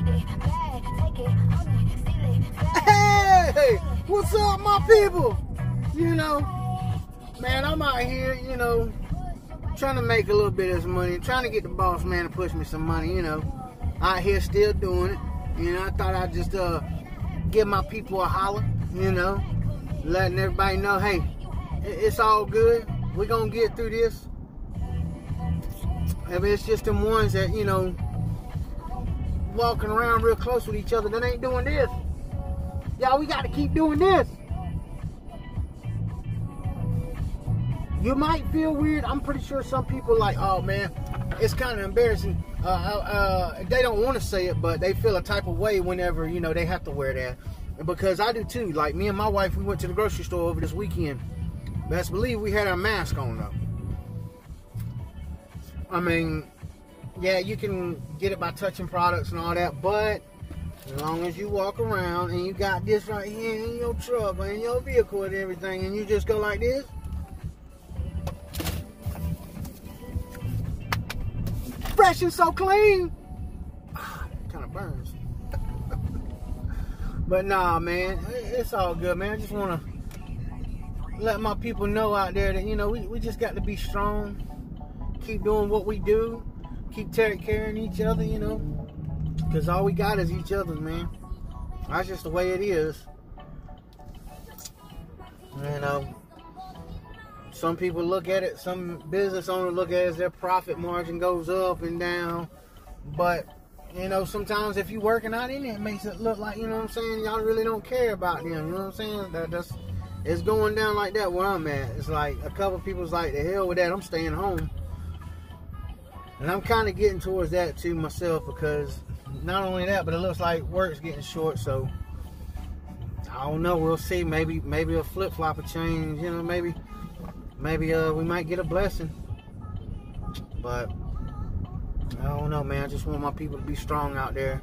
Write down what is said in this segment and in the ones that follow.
Hey, what's up, my people? You know, man, I'm out here, you know, trying to make a little bit of money, trying to get the boss man to push me some money, you know. Out here still doing it. You know, I thought I'd just uh give my people a holler, you know, letting everybody know, hey, it's all good. We're gonna get through this. I mean, it's just them ones that, you know, walking around real close with each other that ain't doing this. Y'all, we got to keep doing this. You might feel weird. I'm pretty sure some people like, oh man, it's kind of embarrassing. Uh, uh, uh, they don't want to say it, but they feel a type of way whenever you know they have to wear that. Because I do too. Like me and my wife, we went to the grocery store over this weekend. Best believe we had our mask on though. I mean, yeah, you can get it by touching products and all that, but as long as you walk around and you got this right here in your truck or in your vehicle and everything, and you just go like this. Fresh and so clean. Kind of burns. but nah, man, it's all good, man. I just want to let my people know out there that, you know, we, we just got to be strong. Keep doing what we do. Keep of each other, you know. Because all we got is each other, man. That's just the way it is. You know, some people look at it, some business owners look at it as their profit margin goes up and down. But, you know, sometimes if you're working out in it, it makes it look like, you know what I'm saying, y'all really don't care about them. You know what I'm saying? That, that's it's going down like that where I'm at. It's like a couple people's like, the hell with that, I'm staying home. And I'm kind of getting towards that too myself because not only that, but it looks like work's getting short. So I don't know. We'll see. Maybe maybe a flip flop will change. You know, maybe maybe uh we might get a blessing. But I don't know, man. I just want my people to be strong out there.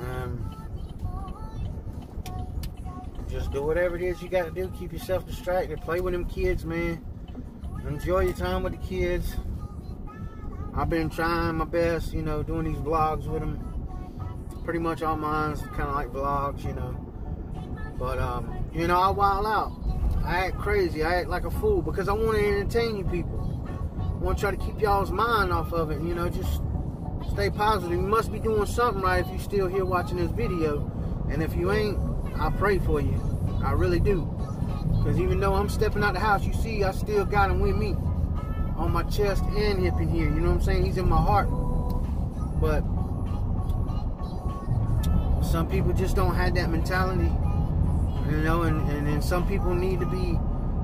Um, just do whatever it is you got to do. Keep yourself distracted. Play with them kids, man. Enjoy your time with the kids. I've been trying my best, you know, doing these vlogs with them. Pretty much all mine's kind of like vlogs, you know. But, um, you know, I wild out. I act crazy. I act like a fool because I want to entertain you people. I want to try to keep y'all's mind off of it, you know, just stay positive. You must be doing something right if you're still here watching this video. And if you ain't, I pray for you. I really do. Because even though I'm stepping out the house, you see, I still got him with me on my chest and hip in here. You know what I'm saying? He's in my heart. But some people just don't have that mentality. You know, and, and, and some people need to be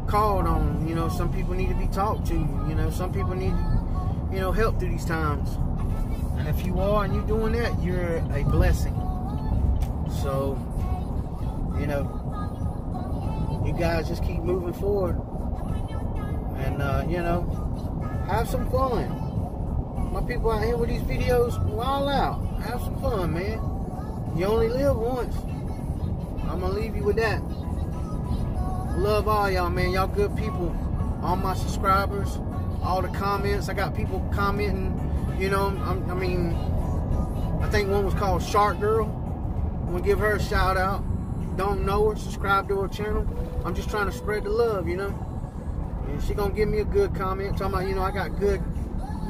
called on. You know, some people need to be talked to. You know, some people need, you know, help through these times. And if you are and you're doing that, you're a blessing. So, you know, you guys just keep moving forward. And, uh, you know, have some fun. My people out here with these videos, wild out. Have some fun, man. You only live once. I'm gonna leave you with that. Love all y'all, man. Y'all good people. All my subscribers, all the comments. I got people commenting. You know, I'm, i mean, I think one was called Shark Girl. I'm gonna give her a shout out. Don't know her, subscribe to her channel. I'm just trying to spread the love, you know. And she gonna give me a good comment, talking about, you know, I got good,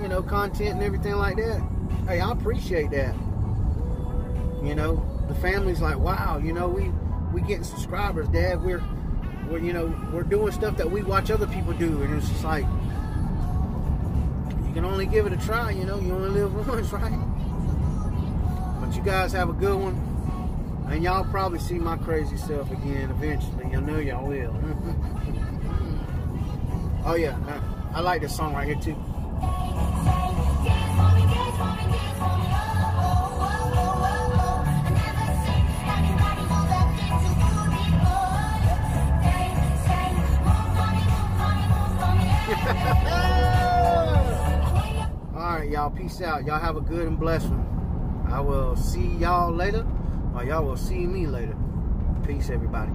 you know, content and everything like that. Hey, I appreciate that. You know, the family's like, wow, you know, we we getting subscribers, Dad. We're we're you know we're doing stuff that we watch other people do, and it's just like you can only give it a try. You know, you only live once, right? But you guys have a good one, and y'all probably see my crazy self again eventually. I know y'all will. Oh yeah, I, like this song right here too. All right, y'all. Peace out. Y'all have a good and blessed one. I will see y'all later, or y'all will see me later. Peace, everybody.